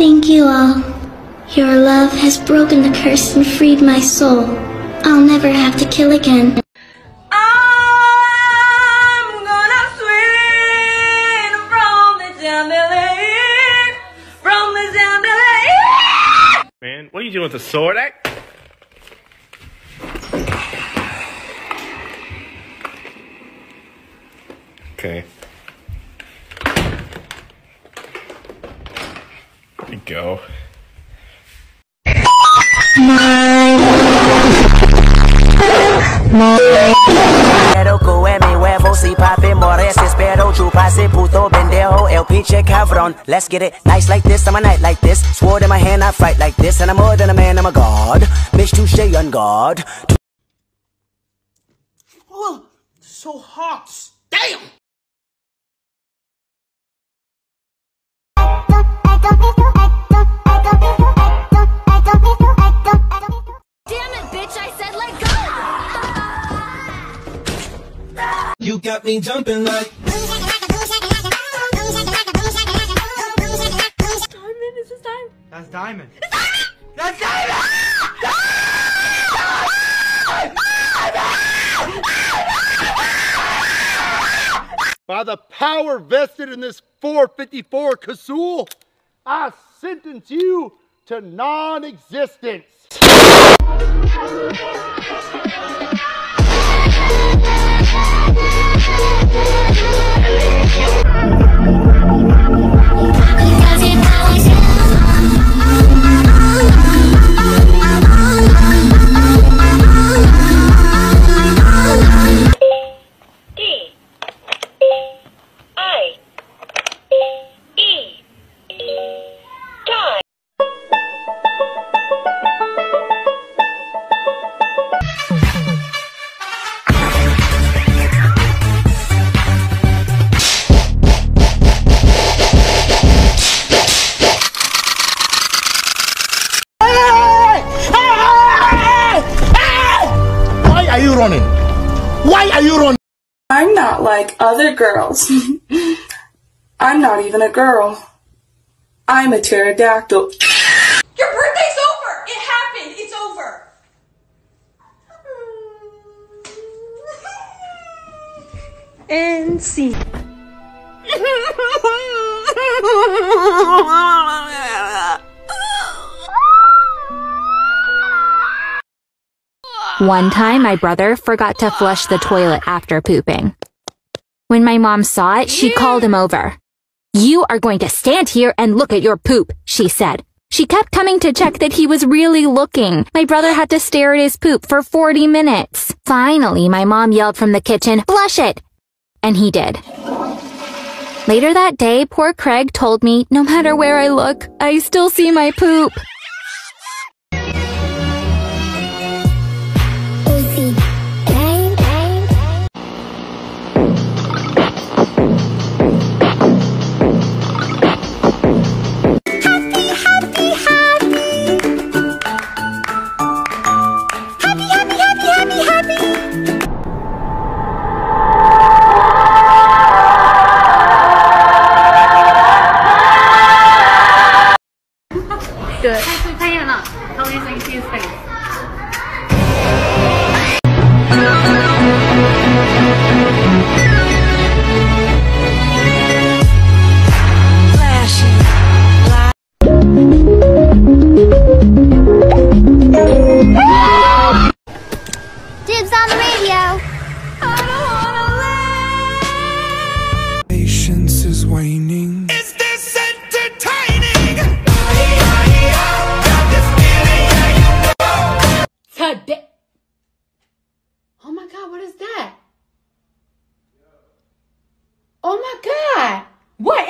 Thank you all. Your love has broken the curse and freed my soul. I'll never have to kill again. I'm gonna swing from the chandelier, from the chandelier. Man, what are you doing with the sword? I... Okay. There you go. Quiero comerme huevos y papi mores Espero chuparse puto pendejo El pinche cabrón Let's get it Nice like this, I'm a night like this Sword in my hand, I fight like this And I'm more than a man, I'm a god Bitch, touche on guard Oh, so hot. Damn! Damn You got me jumping like. Diamond, is this time? That's diamond. By the power vested in this 454 Casull, I sentence you to non-existence. D running? Why are you running? I'm not like other girls. I'm not even a girl. I'm a pterodactyl. Your birthday's over. It happened. It's over. And see. One time, my brother forgot to flush the toilet after pooping. When my mom saw it, she called him over. You are going to stand here and look at your poop, she said. She kept coming to check that he was really looking. My brother had to stare at his poop for 40 minutes. Finally, my mom yelled from the kitchen, flush it! And he did. Later that day, poor Craig told me, no matter where I look, I still see my poop. Oh my god. What